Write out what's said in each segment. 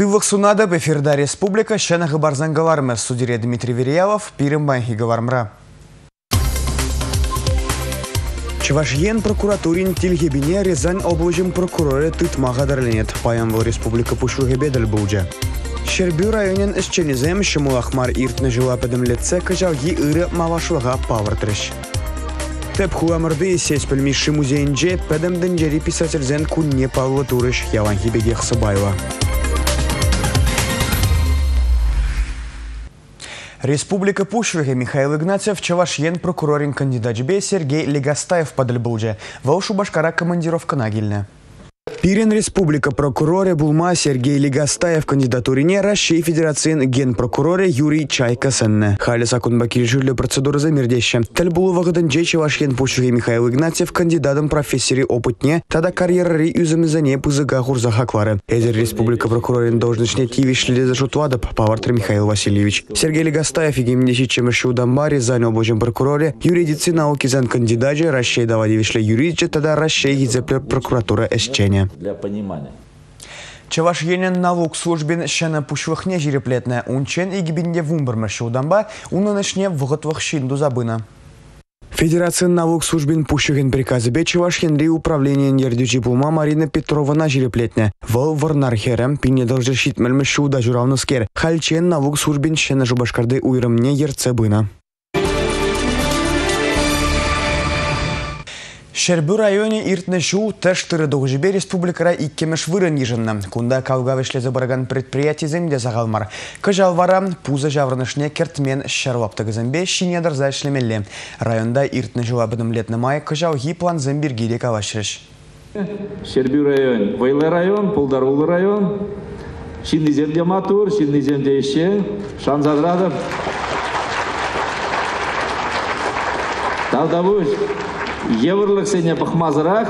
Сывлық сунады эфирда республика шәні ғыбарзан ғаларымы судире Дмитрий Вериялов, пирімбай ғывармыра. Чывашьен прокуратурин тилгебине Рязань облачым прокуроры тытмаға дәрленет. Паянвыл республика пушуге беділ бұлжа. Шербю районен ішченезем шымулахмар иртны жыла пәдімлетсе кажалги ыры малашылыға павыртырыш. Тәп хуамырды сес пілмеші музейінже пәдімдің жері писательзен күнне павлы турыш ялан хибеге қсыбайла. Республика Пушвеге Михаил Игнатьев Чавашьен прокурорин кандидат Сергей Легастаев подальбулже. Волшу башкара командировка нагильная. Пирен республика прокуроре Булма Сергей Легастаев кандидатурине России Федерациян генпрокуроре Юрий Чайкасынны. Халі сакунба киржүрлі процедура замердеші. Тіл бұл вағыдын жечі вашкен пушығы Михаил Игнатьев кандидатым профессори опытне, тада карьерары үзімізіне пызыға хурза хаклары. Эдер республика прокурорин должностне тивишлі зашутвадып Павартр Михаил Васильевич. Сергей Легастаев егемнеші чеміші удамба Рязань облачын прокуроре юридицы науки зан кандидаджи Россия давадивишлі юридичі тада Россия гизеплер прокуратура эсчене для понимания. Чаваш енен налог службин шәні пұшвықне жиреплетні, унчен егібінде вумбірмірші уданба, унынышне вғытвық шинду забына. Федерация налог службин пущеген приказы бе Чавашенри управление нердючи булма Марина Петровна жиреплетне. Вол варнар херем пине должен шитмелмі шуда журавны скер. Хальчен налог службин шәні жубашкарды уйрымне ерце бына. Шербу районе иртне шу тәштірі доғжібе республикара иккемеш вырын ежінні. Кунда калгавешлезе бараган предприятий земде сағалмар. Кыжалвара пуза жаврынышне кертмен шарлапты гізімбе шинедар зашлемелле. Районда иртне жуа бідімлетні май кыжалги план зембергиде калашырыш. Шербю район, Вайлы район, Пулдарулы район, Шинниземде матур, Шинниземде ише, Шанзадрадов. Талдабуш. Еврлық сене пахмазырақ,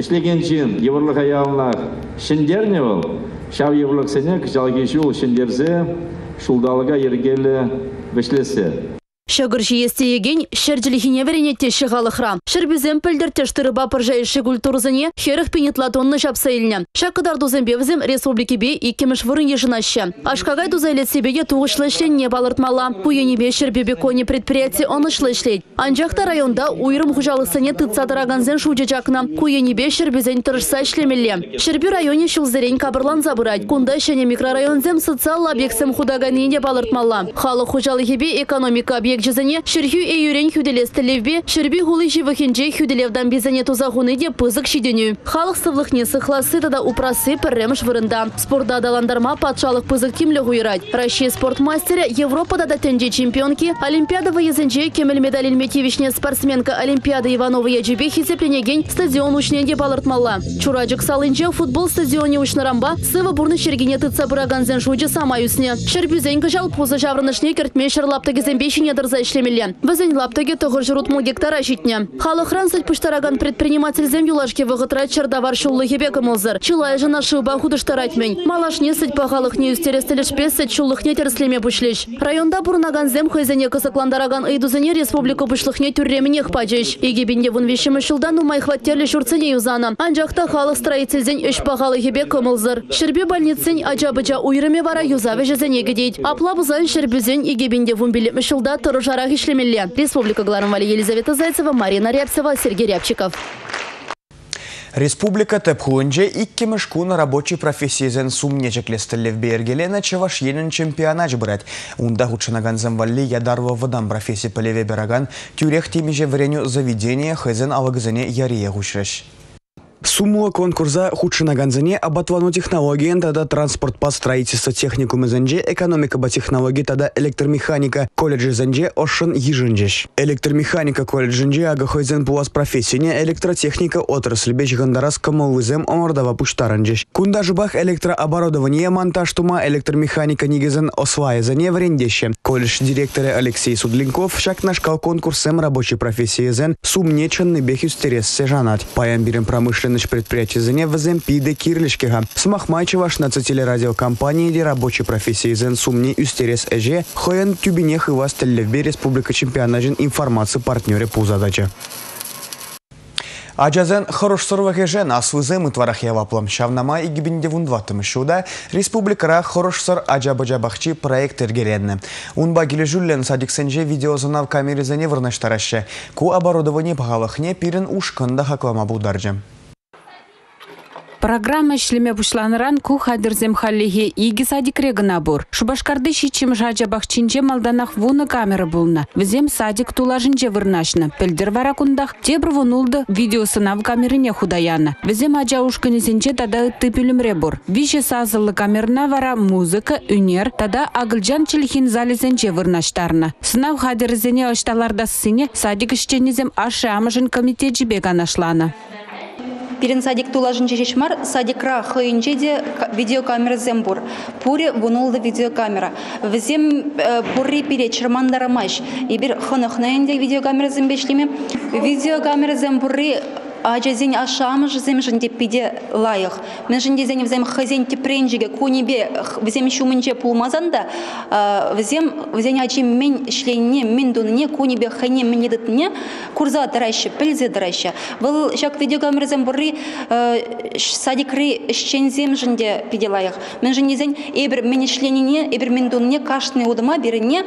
ішлеген жин, еврлық аяғынақ шындерне ол. Шау еврлық сене кішалге шул шындерзе, шулдалыға ергелі бішлесе. Шагыр жиесте еген шәрділігіне веренетте шығалықра. Шырбізем пілдірте штырыба пыржайшы культурзыне херіх пенетлатонны жапсайыліне. Шақыдар дузембевізем республики бе иккеміш вырын ешінашы. Ашқағай дузайлет себеге туғышлы не балыртмала. Шырбебе коне предприятие онышлы ішлейд. Анжақта районда уйрым хұжалықсыне тыцадыраганзен шуджы бе шырбізен тұрышса районе социал объектсем балыртмала. Бе экономика объект жызыне шырхю эйюрен хюделестелевбе шырби хулы живыхенже хюделевдан безане тузахуны де пызык шиденю. Халық сывлықне сыхласы тада упрасы пірремш вырында. Спортда даландарма патшалық пызык кимлі ғуйрать. Россия спортмастері Европада да тенде чемпионки, Олимпиада выезенже кемел медаль спортсменка Олимпиада Иванова яджибе хизепленеген стадион учненде балыртмалла. Чураджик салынже футбол стадионе учнарамба сывы бурны шергене тыца бұраганзен жуджы самаюсне. Шербюзен кыжал пузы жаврынышне кертме дырза ишлемелен. Візен лаптыге тұғыр жұрут мол гектара житне. Халықран сіль пұштараган предприниматель зем юлашке вғытра чардавар шуллы хебек мылзыр. Чилай жына шыба худыштаратмень. Малашне сіль пағалық не үстерестеліш песет шуллықне терслеме пушлеш. Районда бұрнаган зем хызене кысыкландараган ыйдузыне республика пушлықне түрременех пачеш. Егебінде вун вешімі шылдан умай хваттерлі журцыне юзана. Анжақта халық строительзен үш пағалы хебек мылзыр. Шербе больницын ажабыжа уйрыме вара юзаве жезене гедейд. Апла бузан шербюзен егебінде вун биліп мішылда тұрышарақ ишлемелле. Республика Гларамвали Елизавета Зайцева, Марина Рябцева, Сергей Рябчиков. Республика Тепхуынже иккемеш кун рабочий профессиязен сумне чеклестілі бергелена чеваш енін чемпионат брать. Унда худшынаганзен валли ядарва водан профессии полеве бераган тюрех темеже вреню заведения хызен алыгзене ярия хушреш. Суммула конкурса худшына ганзане абатвану технологиян тада транспорт по строительству техникумы зенже экономика ба технологии тада электромеханика колледжи зенже ошын ежинжеш. Электромеханика колледжинже агахойзен пулас профессияне электротехника отрасль беч гандарас камалвызем омордава пуштаранжеш. Кунда жубах электрооборудование монтаж тума электромеханика нигезен осваязане врендеше. Колледж директоры Алексей Судлинков шак нашкал конкурсем рабочей профессии зен сумнеченный бехюстерес сежанат. Паян бирен промышленный Промышленность предприятия Зене в Земпиде Кирлишкега. Смахмайчеваш на телерадиокомпании или рабочей профессии Зен Сумни Юстерес Эже, Хоян Тюбинех и Вастеллевбе Республика Чемпионажин информации партнеры по задаче. Ажазен хорош сорвахежен асвызе мытварах яваплам. Шавнама и гибинде вундватым шуда республикара хорош сор ажабаджабахчи проект ергеренне. Унба жүллен садиксенже видеозынав камеризене вырнаштараще. Ку оборудование пағалықне пирен ушкында хаклама бударжы. Программа ишлеме бушланыран ку хадырзем халлиге иги садикре гына бур. Шубашкарды шичим жажа бахчинче малданах вуны камера булна. Візем садик тулажынче вырнашны. Пельдер вара кундах тебр вунулды видеосынав камерине худаяны. Візем ажа ушканесенче тада тыпюлімре бур. Више сазылы камерна вара музыка, үнер, тада агылжан чилхин залезенче вырнаштарны. Сынав хадырзене ошталарда сыне садик ішченезем ашы амыжын комитет жібек анашланы. Пирен садик тулажынче шешмар садикра хыйынче де видеокамера зембур. Пуре вунулды видеокамера. Візем пурри пире чырмандарамаш. Ибір хынықнайынде видеокамера зембешлеме. Видеокамера зембурри Ача зень ашамыш зем жінде пиде лайық. Мен жінде зень взем хазен тепренжіге кунебе взем шумынче пулмазанда, взем взем ачи мен шленне мен дуныне кунебе хане мен едетне курза дараще, пілзе дараще. Выл шак видеокамерзем бурри садикри шчензем жінде пиде лайық. Мен жінде зень эбір мен шленіне, эбір мен дуныне кашны удыма беріне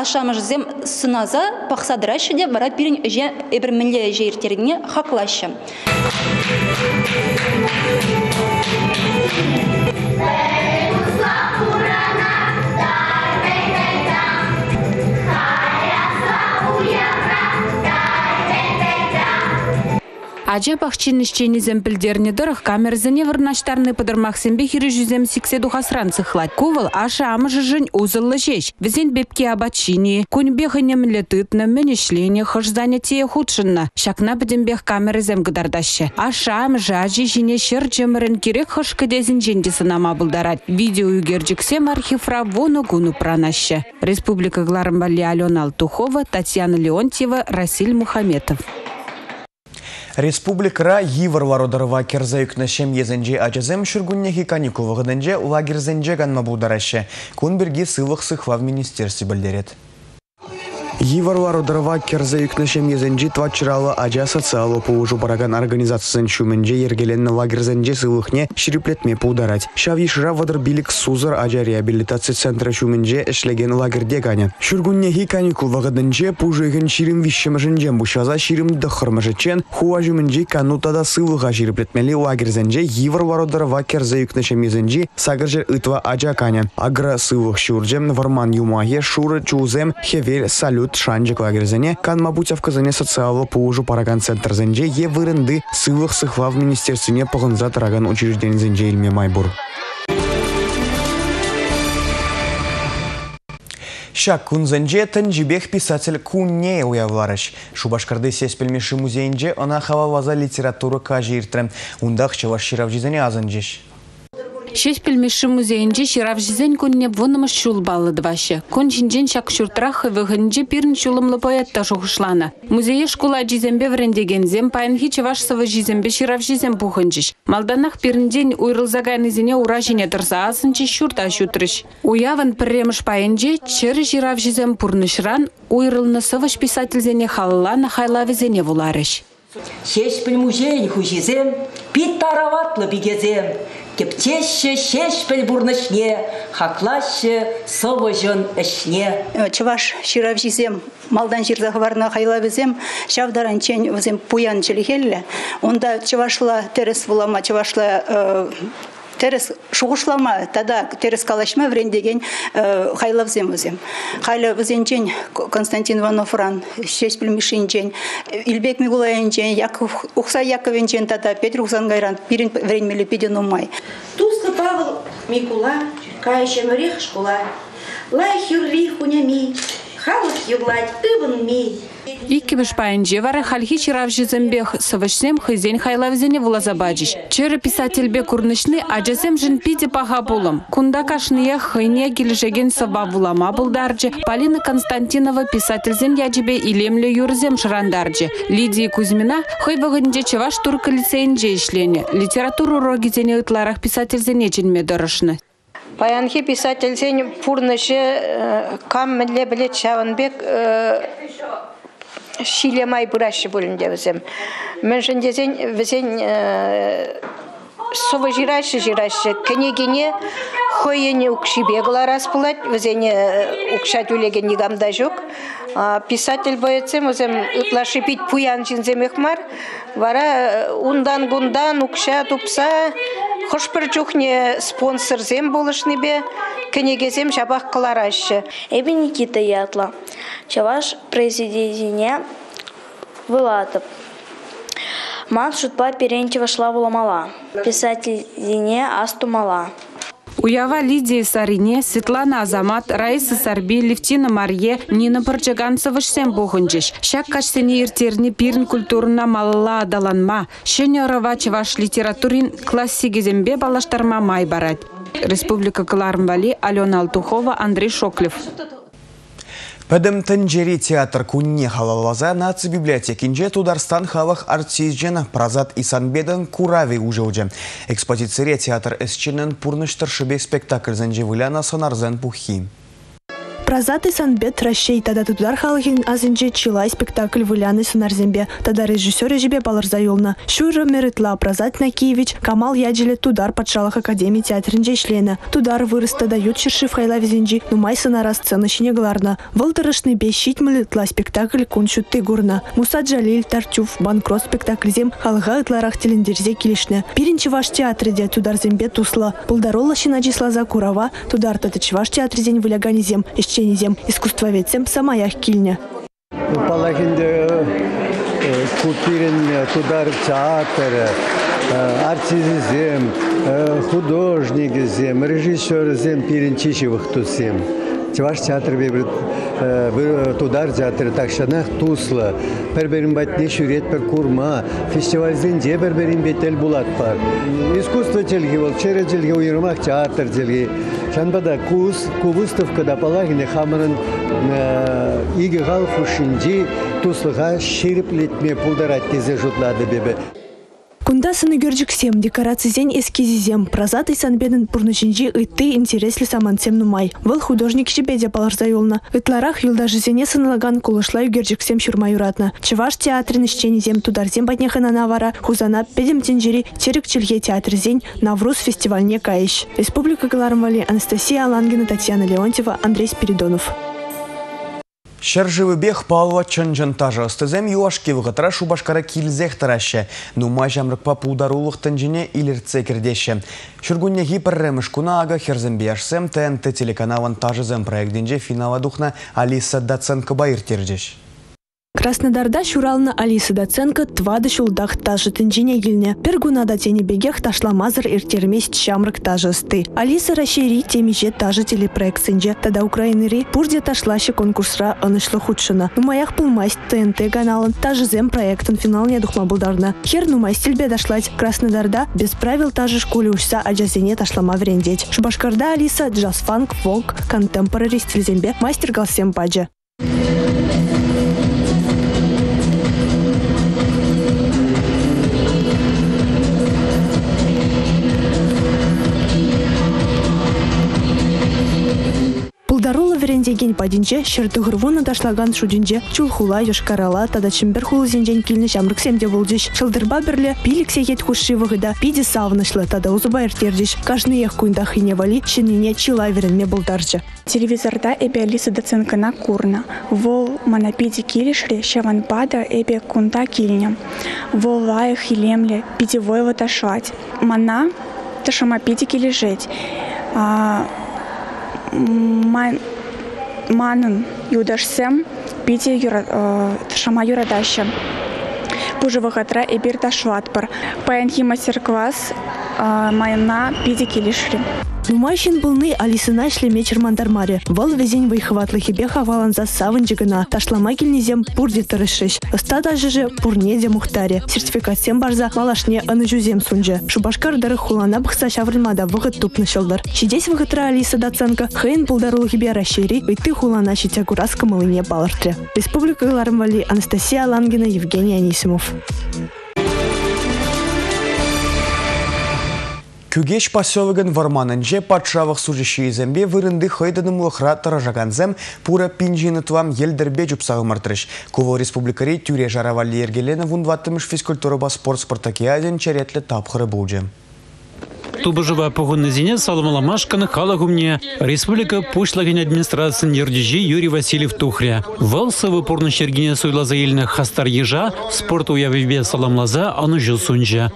ашамыш зем сыназа пақса дараще де бара пирин же эбір мінле жейіртеріне хақла плащем. Ача бахчин ишченизем пілдерне дырых камерзіне вырнаштарны пыдырмақсенбе хири жүзем сикседу хасран цыхлать. Ковал аша амыжы жын узыллы жеш. Візен бепке абачини, куньбе хынемле тытны, менешлене, хыш занятие худшынна. Шакна бідембех камерзем гыдардашы. Аша амыжы ажи жине шыр жемірін керек хыш кедезін женде сынама бұлдарат. Видео югерджіксем архивра вону гуну пранашы. Республика Гларымбали Алена Алтухова, Татьяна Леонтьева, Расиль Мухаметов. Республикара йывыр вародарыва керзайыкна шем езенже ачазем шүргүннехи каникулығыдынже лагерзенже ганма бударашы. Кун бірге сықва в министерстве білдерет. Йыварлар удырва керзе юкнешем езенжи твачыралы ажа социалы пуужу бараган организациясын шуменже ергеленні лагерзенже сылыхне шириплетме пударать. Шав ешіра вадыр билік сузыр ажа реабилитация центра шуменже эшлеген лагерде ганя. Шүргүнне хи каникул вағыдынже пужыгын ширим вишшемжінжен бушаза ширим дықырмыжычен хуа жуменже канутада сылыға шириплетмели лагерзенже йыварлар удырва керзе юкнешем езенжи сагыржер ытва ажа каня. Агра шуржем варман юмахе шуры чузем хевел салют Ют шанжик лагерзене канма путевказыне социалы пуужу параган центрзенже е вырынды сылых сыхва в министерстве пығынза тараган учреждензенже илме майбур. Шак кунзенже тынжибех писатель кунне уявларыш. Шубашкарды сеспелмеші музейінже она ваза литература кажи иртрем. Ундах чаваш ширавжизене азанжеш. Шеш пілмеші музейінже ширав жізен күнне вұнымыш шул баллады башы. Күн жинжен шак шүртрах вғынже пирін шулымлы поэтта жоғышланы. Музейе школа жизембе врендегензем пайын хичі вашсывы жизембе ширав жизем пухынжиш. Малданах пирінден уйрылзаган изіне ура жіне тұрса асынчы шүрта шүтріш. Уявын пірреміш пайынже чыр жирав жизем пурнышран уйрылны сывыш писательзене халыланы хайлавизене вуларыш. Шеш піл пит тараватлы бігезем. Кептеше шешпіл бурнышне, хаклашы совожын ішне. Чываш ширав жизем, малдан жирзахварна хайла візем, шавдаран чен візем пуян челихелле. Онда чывашла терес вулама, чывашла терес шуғышлама тада терес калашма врендеген хайлав земузем хайла візенчен константин иванов-ран шеш білмішінчен илбек мигулайынчен яков ухса яковенчен тада петр ухсангайран пирин времели пиден умай Туска Павел Микула, кающая морех школа. Лай хюрли хунями, халық юглать ыбын ми. Икки бішпайынже вара хальхи чирав жизембех сывышсем хызен хайлавзене вулазабаджиш. Чыры писательбе курнышны ажасем жын пиде паха булым. Кунда кашные хыне келжеген саба вулама булдарджы. Полина Константинова писательзем яджибе илемле юрзем шырандарджы. Лидия Кузьмина хый вагынже чеваш турка лицейнже ишлене. Литературу рогизене ытларах писательзене ченме дырышны. Паянхи писательсен пурнышы кам міле білет шавынбек шилемай бурашы бөлінде візем. Мен жіндезен візен Сова жирашы жирашы кенегене хойене укшибе гларас пулать везене укшать улеген нигамда жок писатель боецем өзем ытлаши пить пуян жинземехмар вара ундан гундан укша тупса хош бір чухне спонсор зем болышны бе кенегезем жабақ қыларашы эби никита ятла чаваш президентине вылатып Ман шутпа перентьева шлавула мала. Писатель Зине асту мала. Уява Лидия Сарине, Светлана Азамат, Раиса Сарби, Левтина Марье, Нина Парчаганцева шсем бухынчыш. Шак кашсене иртерни пирн культурна малала адаланма. Шенерова чаваш литературин классигезембе балаштарма май барать. Республика Калармвали, Алена Алтухова, Андрей Шоклев. Пәдім тінжері театр күнне халалаза наци библиотекинже Тударстан халық артизжен Празат Исанбеден Курави ұжылжы. Экспозиция театр әсченін пұрныштыр шыбе спектакль зәнже выляна сонарзен пухи. Празаты санбет ращей тада тудар халыхин чилай спектакль выляны сунарзембе. Тада режиссер жебе балырза юлна. Шура меритла Празат Накиевич Камал Яджиле тудар патшалық академии театринже члена. Тудар вырыста дают чершив хайла визинджи, нумай сцена сцена шинегларна. Вылдырышны бещит мылытла спектакль куншут тегурна. Муса Джалиль Тартюф банкрот спектакль зем халыға ытларах телендерзе килишне. Пиринчи ваш театрде тудар зембе тусла. Пулдарола шинаджислаза курава тудар татычваш театрзен вылягани зем зем искусствоведсем самаях кильня. Палахинде купирен тудар театр, артизизем, художник зем, режиссер зем пирен чичевых тусем. Чеваш театр бебрит тудар театры такшанах тусла. Перберин батне шүрет пер курма. Фестивальден же перберин бетел булат бар. Искусство телги бол, чере телги уйрмак театр телги. Шанбада кус, кубыставкада палагине хамырын иге гал хушинди туслыга шириплетме пулдарат тезе жутлады бебе. Кунда сыны сем декорацизен эскизизем, прозат санбеден пурнышинжи ытты интересли самансем нумай. Выл художник жебеде баларза юлна. Ытларах юлдажызене сынылаган кулышла сем шурма юратна. Чываш театрын ищенизем тударзем батнехана навара, хузана педем тенжери терек чельге театрзень Навруз фестивальне каищ. Республика Галармвали, Анастасия Алангина, Татьяна Леонтьева, Андрей Спиридонов. Бех палва чынжын тажы ыстызем юашки вғытра шубашкара килзех тарашы. Нума жамрыкпа пулдарулық тынжыне илерце кірдеші. Шүргүнне гипірреміш куна ага херзембияшсем ТНТ телеканалын тажызем проектінже финала духна Алиса Даценко байыр тердеш. Краснодарда шурална Алиса Даценко твады шулдах тажы тінжіне еліне. Пір гунада тені бегех ташламазыр иртермес чамрык тажысты. Алиса рашери темиже тажы телепроектсенже. Тада Украинери пурде ташлашы конкурсра анышлы худшына. Нумаях пылмайст ТНТ каналын тажызем проектын финалне духма булдарна. Хер нумай стильбе ташлать Краснодарда без правил тажы школе ушса аджазене ташлама врендеть. Шубашкарда Алиса джаз-фанк, волк, контемпорари стильзембе мастер галсем паджа. Деген падинче шыртыгырвуна дашлаган шудинче чулхула йошкарала тада чимбер хулзинчен килне жамрыксемде болдиш. Шылдырба бірле пилік сегет хушшивыгыда пиди савнышлы тада узубайыр тердиш. Кажны ех куйнда хине вали чинине чила веренме болдарчы. Телевизорда эбе Алиса на курна. Вол манапиди килишре шаван пада эбе кунта кильня. Вол лая хилемле пиди войва ташлать. Мана ташама пиди килишеть. А, ман манын юдашсем пите э, шама юрадаща. Хатра эбир ташлатпар. Паянхи мастер-класс э, майна пиде килишри. Нумайшин булны алисына шлеме чырмандармаре. Вал везень вайхватлы хебе хавалан за савын жигына. Ташлама килнезем пурди тырышыш. Ыста даже пурне де мухтаре. Сертификатсем барза малашне аны жузем сунже. Шубашкар хулана бықса шаврынмада вғыт тупны шылдар. Шидес вғытра алиса дацанка хейн пулдарулы хебе расшири ыйты хулана шитя кураска малыне балыртре. Республика Галармвали Анастасия Лангина, Евгений Анисимов. Күгеш поселогын варманынже патшавық сужыши зембе вырынды хойдынымлықра таражаганзем пура пинжины туам елдербе жупсағымыртырыш. Куво республикари тюре жаравалли ергелені вундваттымыш физкультура ба спорт спартакиаден черетлі тапқыры болжы. Тубыжыва погонны зене салымаламашканы халагумне республика пушлagin администрациян ердежи Юрий Васильев Тухря. Вал сывы порны шергене суйлаза еліне хастар ежа, спорт уявибе саламлаза аны жыл.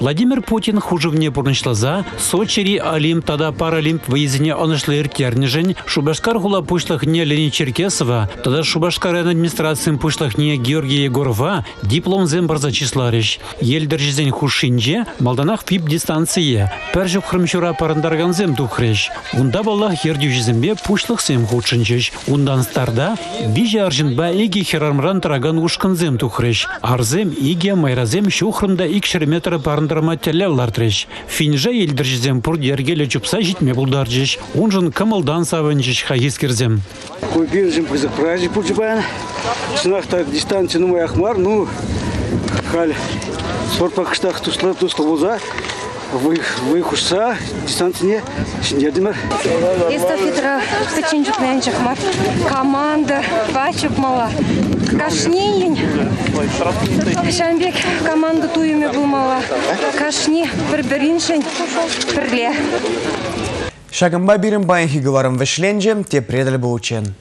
Владимир Путин хужывне порнышлаза, Сочери Алим тада Паралимп выездіне анышлы ертернежен, Шубашкар хула пушлахне Лени Черкесова, тада Шубашкар администрациян пушлахне Георгия Егорова диплом зембар зачисларыш. Елдержизен хушинже, малданах фип дистанция. Пәржі хрымшура парандарганзем тухреш. Унда баллах ердюжизембе пушлық сем худшынчеш. Ундан старда бижі аржынба эги херармран тараган ушкынзем тухреш. Арзем иге майразем шухрында икшер метр парандарма телеллартреш. Финжа елдіржізем пұр дергелі чупса житме бұлдаржеш. Унжын кымылдан савынжеш хагискерзем. Купиржим праздник пучбан. Сынақта дистанция ну мой ахмар, ну халь спорт пакыштах туслап тусла болса выхушса дистанция шиндердимер эстафетра печенчук менчахмар команда бачып мала. Кашнейин шамбек команда туюме булмала кашни бір біріншін бірле Шагымба бирим байын хигыларым вешленже, те предал учен.